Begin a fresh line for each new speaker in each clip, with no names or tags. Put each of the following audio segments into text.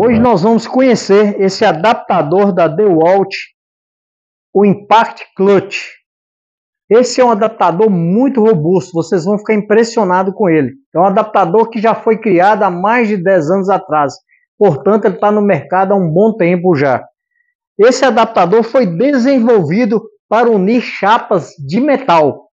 Hoje nós vamos conhecer esse adaptador da DeWalt, o Impact Clutch. Esse é um adaptador muito robusto, vocês vão ficar impressionados com ele. É um adaptador que já foi criado há mais de 10 anos atrás, portanto ele está no mercado há um bom tempo já. Esse adaptador foi desenvolvido para unir chapas de metal.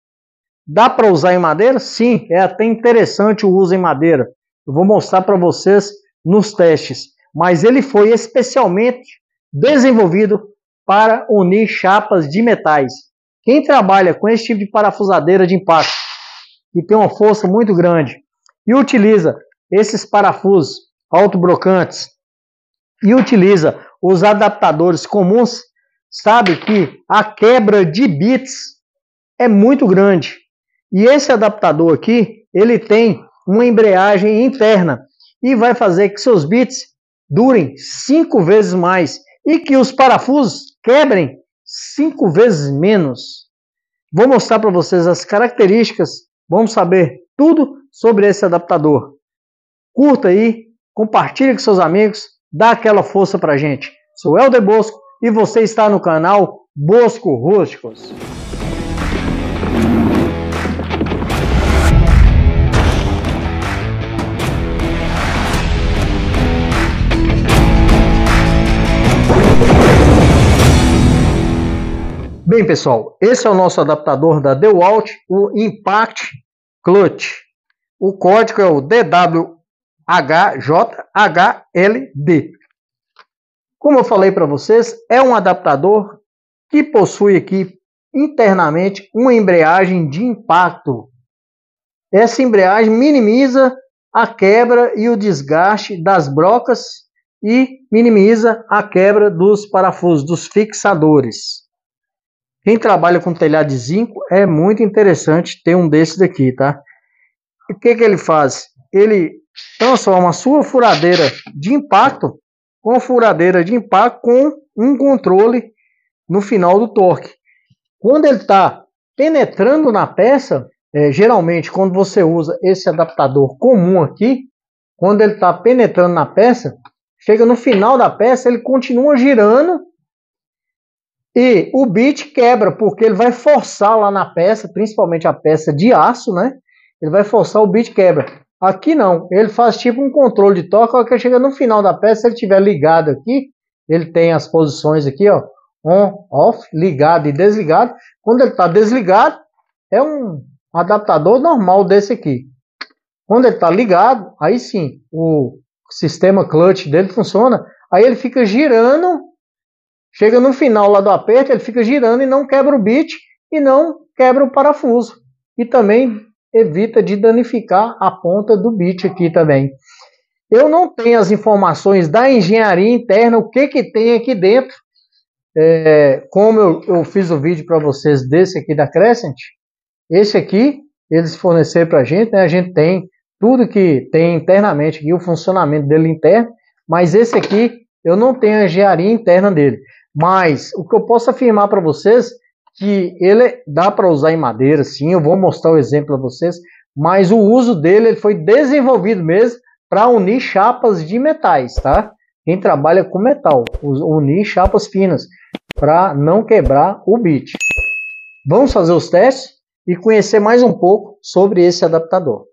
Dá para usar em madeira? Sim, é até interessante o uso em madeira. Eu vou mostrar para vocês nos testes mas ele foi especialmente desenvolvido para unir chapas de metais. Quem trabalha com esse tipo de parafusadeira de impacto, que tem uma força muito grande, e utiliza esses parafusos autobrocantes, e utiliza os adaptadores comuns, sabe que a quebra de bits é muito grande. E esse adaptador aqui, ele tem uma embreagem interna e vai fazer que seus bits durem cinco vezes mais e que os parafusos quebrem cinco vezes menos. Vou mostrar para vocês as características, vamos saber tudo sobre esse adaptador. Curta aí, compartilhe com seus amigos, dá aquela força para gente. Sou Helder Bosco e você está no canal Bosco Rústicos. Bem, pessoal, esse é o nosso adaptador da DeWalt, o Impact Clutch. O código é o DWHJHLD. Como eu falei para vocês, é um adaptador que possui aqui internamente uma embreagem de impacto. Essa embreagem minimiza a quebra e o desgaste das brocas e minimiza a quebra dos parafusos, dos fixadores. Quem trabalha com telhado de zinco é muito interessante ter um desses aqui, tá? O que, que ele faz? Ele transforma a sua furadeira de impacto com furadeira de impacto com um controle no final do torque. Quando ele está penetrando na peça, é, geralmente quando você usa esse adaptador comum aqui, quando ele está penetrando na peça, chega no final da peça, ele continua girando e o bit quebra, porque ele vai forçar lá na peça, principalmente a peça de aço, né? Ele vai forçar o bit quebra. Aqui não, ele faz tipo um controle de torque, a que chega no final da peça, se ele estiver ligado aqui, ele tem as posições aqui, ó, on, off, ligado e desligado. Quando ele está desligado, é um adaptador normal desse aqui. Quando ele está ligado, aí sim, o sistema clutch dele funciona, aí ele fica girando Chega no final lá do aperto, ele fica girando e não quebra o bit e não quebra o parafuso. E também evita de danificar a ponta do bit aqui também. Eu não tenho as informações da engenharia interna, o que, que tem aqui dentro. É, como eu, eu, fiz o vídeo para vocês desse aqui da Crescent, esse aqui, eles forneceram para a gente, né? a gente tem tudo que tem internamente aqui, o funcionamento dele interno, mas esse aqui eu não tenho a engenharia interna dele. Mas o que eu posso afirmar para vocês que ele dá para usar em madeira, sim, eu vou mostrar o exemplo para vocês, mas o uso dele ele foi desenvolvido mesmo para unir chapas de metais, tá? Quem trabalha com metal, unir chapas finas para não quebrar o bit. Vamos fazer os testes e conhecer mais um pouco sobre esse adaptador.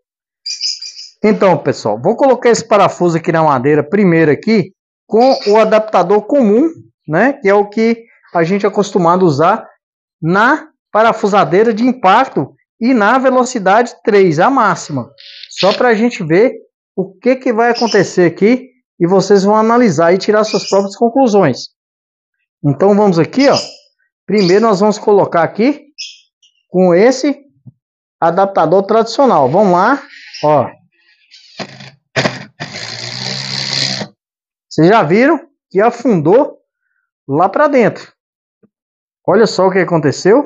Então, pessoal, vou colocar esse parafuso aqui na madeira primeiro aqui com o adaptador comum né? Que é o que a gente é acostumado a usar na parafusadeira de impacto e na velocidade 3, a máxima. Só para a gente ver o que, que vai acontecer aqui e vocês vão analisar e tirar suas próprias conclusões. Então vamos aqui, ó. Primeiro nós vamos colocar aqui com esse adaptador tradicional. Vamos lá, ó. Vocês já viram que afundou lá para dentro. Olha só o que aconteceu.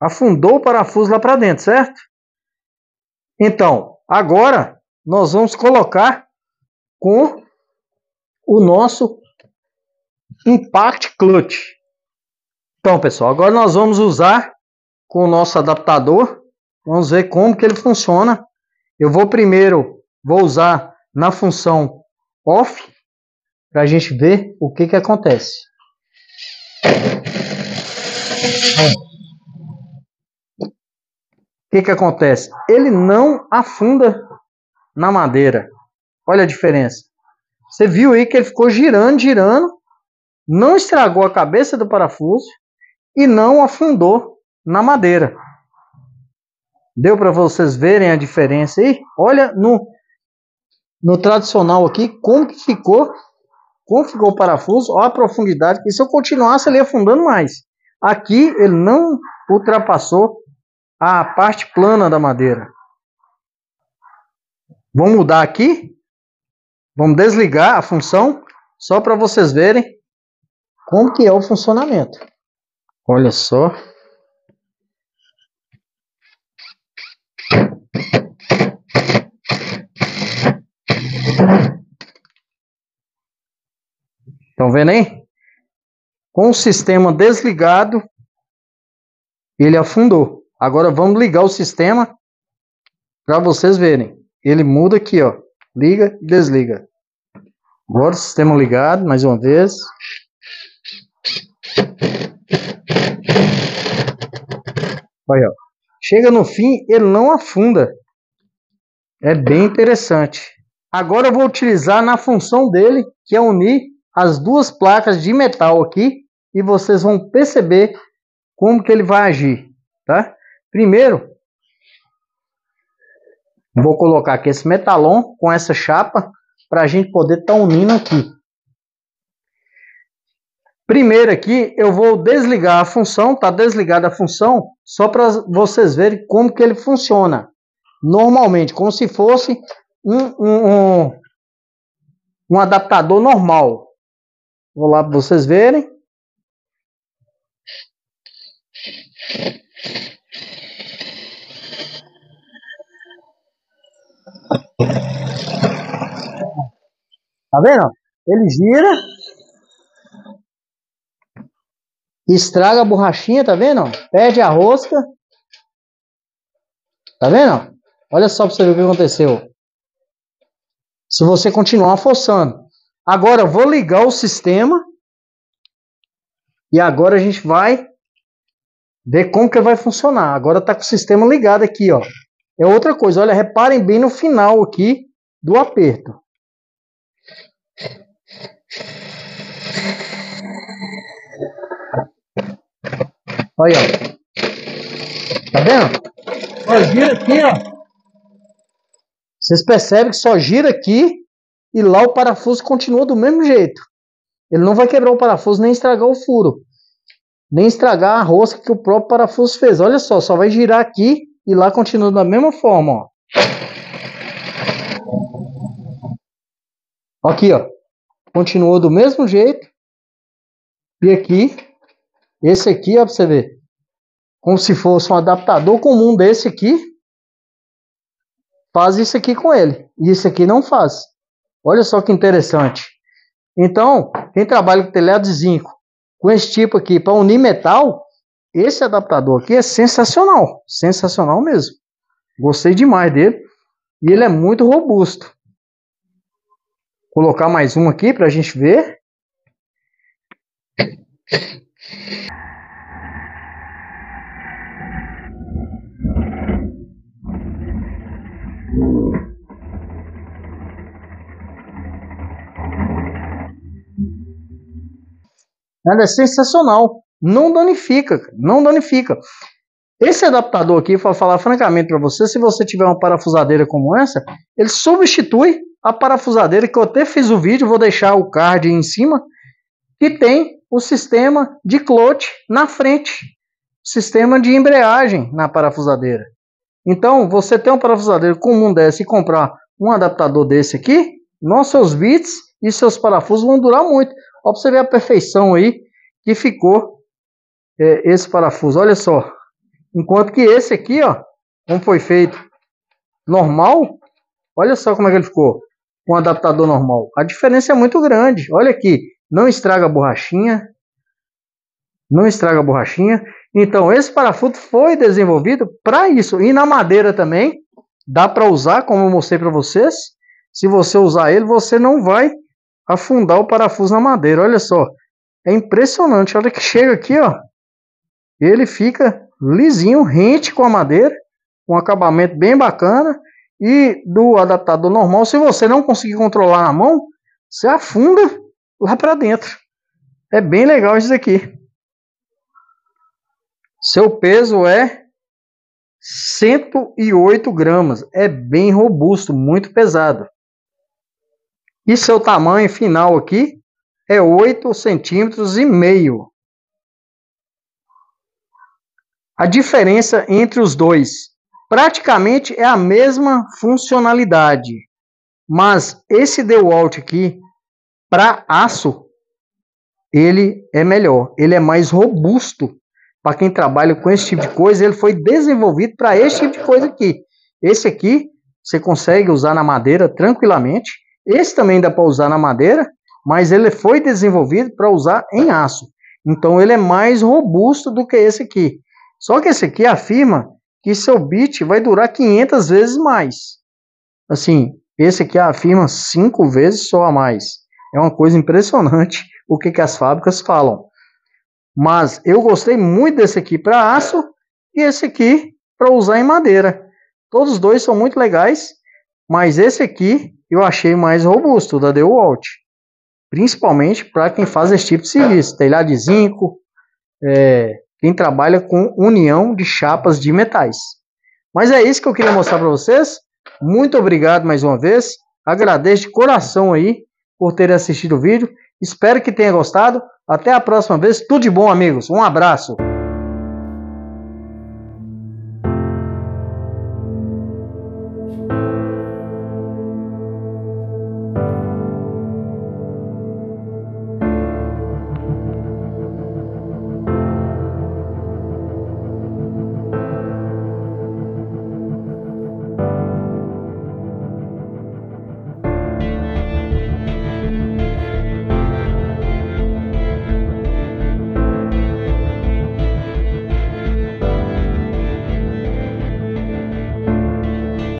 Afundou o parafuso lá para dentro, certo? Então, agora nós vamos colocar com o nosso Impact Clutch. Então, pessoal, agora nós vamos usar com o nosso adaptador. Vamos ver como que ele funciona. Eu vou primeiro, vou usar na função off, para a gente ver o que, que acontece. O que, que acontece? Ele não afunda na madeira. Olha a diferença. Você viu aí que ele ficou girando, girando, não estragou a cabeça do parafuso e não afundou na madeira. Deu para vocês verem a diferença aí? Olha no, no tradicional aqui como que ficou, como ficou o parafuso, olha a profundidade. E se eu continuasse ali afundando mais, aqui ele não ultrapassou a parte plana da madeira. Vamos mudar aqui. Vamos desligar a função só para vocês verem como que é o funcionamento. Olha só. Estão vendo aí? Com o sistema desligado, ele afundou. Agora vamos ligar o sistema para vocês verem. Ele muda aqui, ó. Liga e desliga. Agora o sistema ligado, mais uma vez. Olha, ó. Chega no fim, ele não afunda. É bem interessante. Agora eu vou utilizar na função dele, que é unir as duas placas de metal aqui, e vocês vão perceber como que ele vai agir, tá? Primeiro, vou colocar aqui esse metalon com essa chapa para a gente poder estar tá unindo aqui. Primeiro aqui, eu vou desligar a função, tá desligada a função, só para vocês verem como que ele funciona. Normalmente, como se fosse um, um, um, um adaptador normal. Vou lá para vocês verem. Tá vendo? Ele gira. Estraga a borrachinha, tá vendo? Perde a rosca. Tá vendo? Olha só para você ver o que aconteceu. Se você continuar forçando. Agora eu vou ligar o sistema. E agora a gente vai ver como que vai funcionar. Agora está com o sistema ligado aqui, ó. É outra coisa. Olha, reparem bem no final aqui do aperto. Olha, ó. Tá vendo? Ó, gira aqui, ó. Vocês percebem que só gira aqui e lá o parafuso continua do mesmo jeito. Ele não vai quebrar o parafuso nem estragar o furo. Nem estragar a rosca que o próprio parafuso fez. Olha só, só vai girar aqui e lá continua da mesma forma, ó. Aqui, ó. Continuou do mesmo jeito. E aqui, esse aqui, ó, pra você ver. Como se fosse um adaptador comum desse aqui. Faz isso aqui com ele. E isso aqui não faz. Olha só que interessante. Então, quem trabalha com telhado de zinco, com esse tipo aqui, para unir metal, esse adaptador aqui é sensacional. Sensacional mesmo. Gostei demais dele. E ele é muito robusto. Vou colocar mais um aqui para a gente ver. Ela é sensacional. Não danifica, não danifica. Esse adaptador aqui, para falar francamente para você, se você tiver uma parafusadeira como essa, ele substitui a parafusadeira que eu até fiz o vídeo, vou deixar o card em cima, que tem o sistema de clote na frente, sistema de embreagem na parafusadeira. Então, você tem um parafusadeira comum desse e comprar um adaptador desse aqui, nossos bits e seus parafusos vão durar muito. Ó, pra você ver a perfeição aí que ficou é, esse parafuso. Olha só. Enquanto que esse aqui, ó, como foi feito normal, olha só como é que ele ficou com um adaptador normal. A diferença é muito grande. Olha aqui, não estraga a borrachinha. Não estraga a borrachinha. Então, esse parafuso foi desenvolvido para isso. E na madeira também, dá para usar, como eu mostrei para vocês. Se você usar ele, você não vai afundar o parafuso na madeira. Olha só, é impressionante. Olha que chega aqui, ó, ele fica lisinho, rente com a madeira, um acabamento bem bacana. E do adaptador normal, se você não conseguir controlar na mão, você afunda lá para dentro. É bem legal isso aqui. Seu peso é 108 gramas. É bem robusto, muito pesado. E seu tamanho final aqui é 8 centímetros e meio. A diferença entre os dois praticamente é a mesma funcionalidade, mas esse DeWalt aqui para aço ele é melhor, ele é mais robusto para quem trabalha com esse tipo de coisa, ele foi desenvolvido para esse tipo de coisa aqui. Esse aqui você consegue usar na madeira tranquilamente. Esse também dá para usar na madeira, mas ele foi desenvolvido para usar em aço. Então ele é mais robusto do que esse aqui. Só que esse aqui afirma que seu bit vai durar 500 vezes mais. Assim, esse aqui afirma 5 vezes só a mais. É uma coisa impressionante o que, que as fábricas falam. Mas eu gostei muito desse aqui para aço e esse aqui para usar em madeira. Todos dois são muito legais, mas esse aqui eu achei mais robusto, da DeWalt. Principalmente para quem faz esse tipo de serviço, telhado de zinco, é, quem trabalha com união de chapas de metais. Mas é isso que eu queria mostrar para vocês. Muito obrigado mais uma vez. Agradeço de coração aí por terem assistido o vídeo. Espero que tenha gostado. Até a próxima vez. Tudo de bom, amigos. Um abraço.